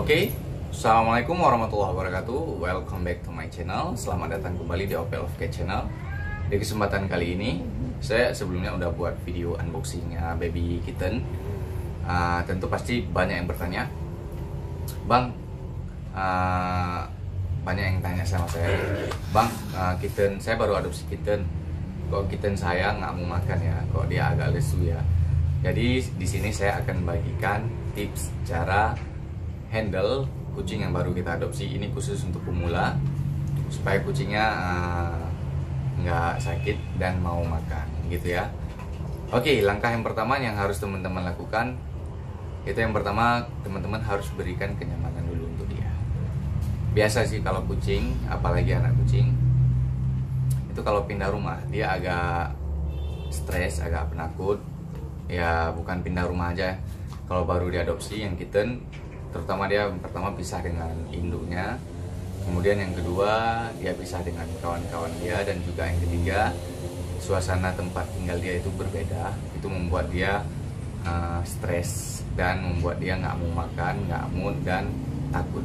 Oke, Assalamualaikum warahmatullahi wabarakatuh. Welcome back to my channel. Selamat datang kembali di Opel of Cat Channel. Di kesempatan kali ini Saya sebelumnya udah buat video unboxingnya baby kitten. Uh, Tentu pasti banyak yang bertanya. Bang uh, Banyak yang tanya sama saya. Bang, uh, kitten, saya baru adopsi kitten. Kok kitten saya nggak mau makan ya? Kok dia agak lesu ya? Jadi di sini saya akan bagikan tips cara handle kucing yang baru kita adopsi. Ini khusus untuk pemula supaya kucingnya uh, nggak sakit dan mau makan, gitu ya. Oke, langkah yang pertama yang harus teman-teman lakukan itu yang pertama teman-teman harus berikan kenyamanan dulu untuk dia. Biasa sih kalau kucing, apalagi anak kucing, itu kalau pindah rumah dia agak stres, agak penakut, ya bukan pindah rumah aja kalau baru diadopsi yang kitten terutama dia pertama pisah dengan induknya. Kemudian yang kedua dia pisah dengan kawan-kawan dia dan juga yang ketiga suasana tempat tinggal dia itu berbeda. Itu membuat dia uh, stres dan membuat dia nggak mau makan nggak mood dan takut.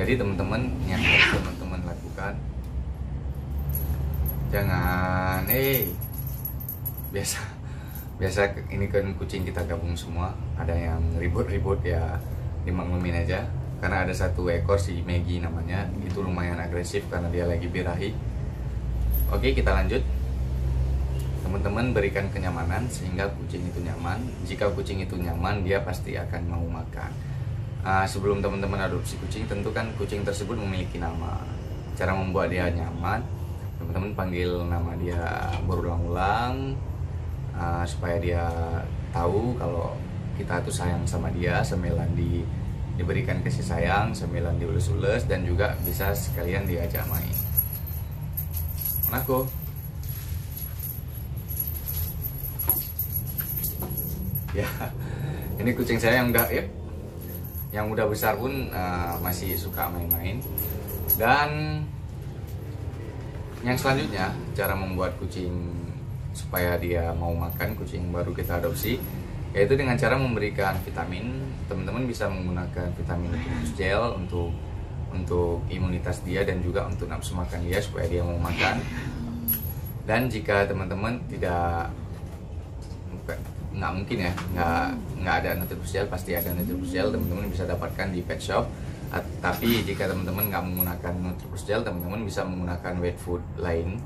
Jadi teman-teman yang harus teman-teman lakukan jangan eh hey, biasa biasa ini kan kucing kita gabung semua. Ada yang ribut-ribut ya dimaklumin aja. Karena ada satu ekor si Maggie namanya. Itu lumayan agresif karena dia lagi birahi. Oke kita lanjut. Teman-teman berikan kenyamanan sehingga kucing itu nyaman. Jika kucing itu nyaman dia pasti akan mau makan. Uh, sebelum teman-teman adopsi kucing tentu kan kucing tersebut memiliki nama. Cara membuat dia nyaman teman-teman panggil nama dia berulang-ulang uh, supaya dia tahu kalau kita tuh sayang sama dia semilan di diberikan kasih sayang semilan diulus-ulus dan juga bisa sekalian diajak main. Anakku ya ini kucing saya yang udah ya, yang udah besar pun uh, masih suka main-main. Dan yang selanjutnya cara membuat kucing supaya dia mau makan kucing baru kita adopsi yaitu dengan cara memberikan vitamin. Teman-teman bisa menggunakan vitamin gel untuk untuk imunitas dia dan juga untuk nafsu makan dia supaya dia mau makan. Dan jika teman-teman tidak nggak mungkin ya nggak nggak ada nutribus gel pasti ada nutribus gel teman-teman bisa dapatkan di pet shop. Tapi jika teman-teman nggak menggunakan nutribus gel teman-teman bisa menggunakan wet food lain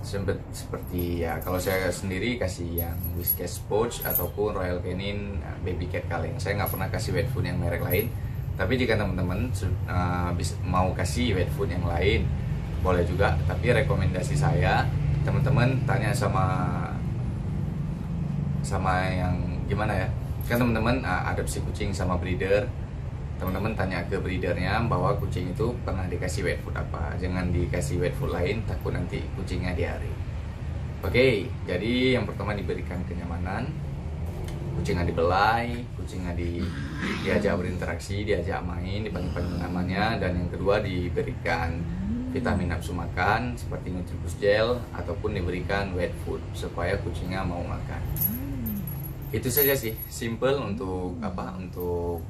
sempet seperti ya kalau saya sendiri kasih yang Whiskas Pouch ataupun Royal Canin eh, Baby Cat Kaleng. Saya nggak pernah kasih wet food yang merek lain. Tapi jika teman-teman uh, mau kasih wet food yang lain boleh juga. Tapi rekomendasi saya teman-teman tanya sama sama yang gimana ya? Kan teman-teman uh, adopsi kucing sama breeder teman-teman tanya ke breedernya bahwa kucing itu pernah dikasih wet food apa. Jangan dikasih wet food lain takut nanti kucingnya diare. Oke jadi yang pertama diberikan kenyamanan. Kucingnya dibelai kucingnya di, diajak berinteraksi diajak main dipanggil-panggil namanya. Dan yang kedua diberikan vitamin nafsu makan seperti Nutribus gel ataupun diberikan wet food supaya kucingnya mau makan. Itu saja sih simple untuk apa untuk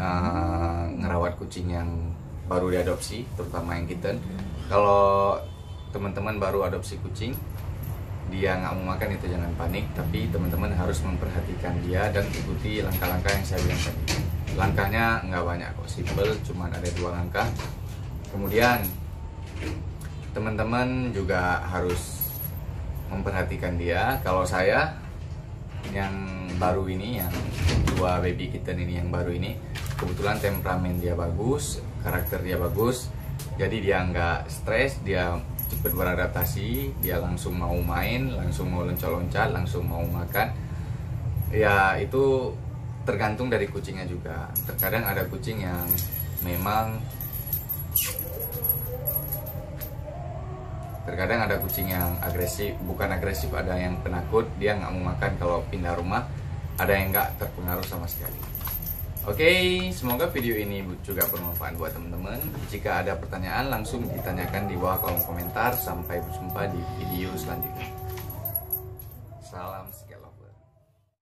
uh, ngerawat kucing yang baru diadopsi, terutama yang kitten. Kalau teman-teman baru adopsi kucing, dia nggak mau makan itu jangan panik, tapi teman-teman harus memperhatikan dia dan ikuti langkah-langkah yang saya bilang tadi. Langkahnya nggak banyak kok, simple, cuma ada dua langkah. Kemudian teman-teman juga harus memperhatikan dia. Kalau saya yang baru ini, yang dua baby kitten ini yang baru ini, kebetulan temperamen dia bagus karakter dia bagus jadi dia nggak stres dia cepat beradaptasi dia langsung mau main langsung mau loncat-loncat langsung mau makan. Ya itu tergantung dari kucingnya juga. Terkadang ada kucing yang memang terkadang ada kucing yang agresif bukan agresif ada yang penakut dia nggak mau makan. Kalau pindah rumah ada yang nggak terpengaruh sama sekali Oke, semoga video ini juga bermanfaat buat teman-teman. Jika ada pertanyaan, langsung ditanyakan di bawah kolom komentar. Sampai berjumpa di video selanjutnya.